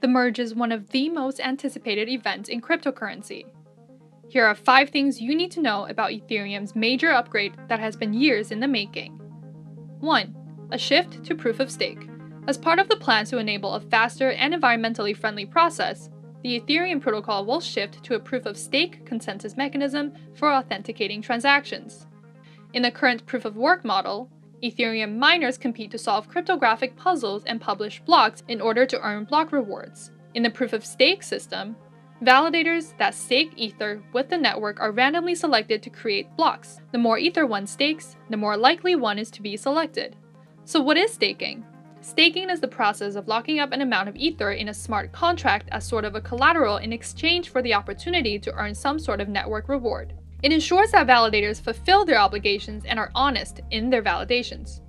The merge is one of the most anticipated events in cryptocurrency. Here are 5 things you need to know about Ethereum's major upgrade that has been years in the making. 1. A shift to proof of stake. As part of the plan to enable a faster and environmentally friendly process, the Ethereum protocol will shift to a proof of stake consensus mechanism for authenticating transactions. In the current proof of work model, Ethereum miners compete to solve cryptographic puzzles and publish blocks in order to earn block rewards. In the proof of stake system, validators that stake Ether with the network are randomly selected to create blocks. The more Ether one stakes, the more likely one is to be selected. So, what is staking? Staking is the process of locking up an amount of Ether in a smart contract as sort of a collateral in exchange for the opportunity to earn some sort of network reward. It ensures that validators fulfill their obligations and are honest in their validations.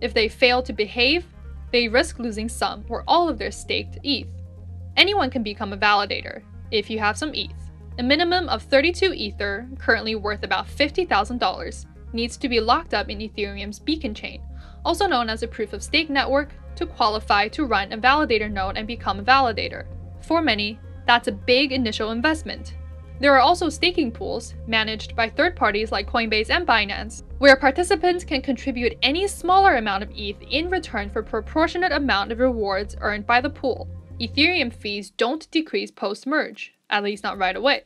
If they fail to behave, they risk losing some or all of their staked ETH. Anyone can become a validator if you have some ETH. A minimum of 32 Ether, currently worth about $50,000, needs to be locked up in Ethereum's beacon chain, also known as a proof of stake network, to qualify to run a validator node and become a validator. For many, that's a big initial investment, there are also staking pools, managed by third parties like Coinbase and Binance, where participants can contribute any smaller amount of ETH in return for proportionate amount of rewards earned by the pool. Ethereum fees don't decrease post-merge, at least not right away.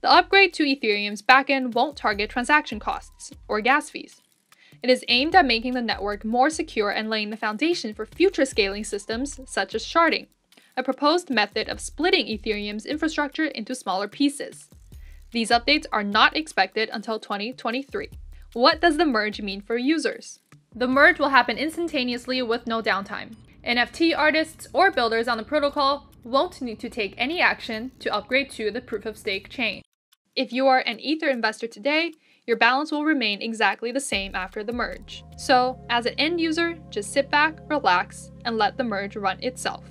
The upgrade to Ethereum's backend won't target transaction costs, or gas fees. It is aimed at making the network more secure and laying the foundation for future scaling systems such as sharding a proposed method of splitting Ethereum's infrastructure into smaller pieces. These updates are not expected until 2023. What does the merge mean for users? The merge will happen instantaneously with no downtime. NFT artists or builders on the protocol won't need to take any action to upgrade to the proof of stake chain. If you are an Ether investor today, your balance will remain exactly the same after the merge. So, as an end user, just sit back, relax, and let the merge run itself.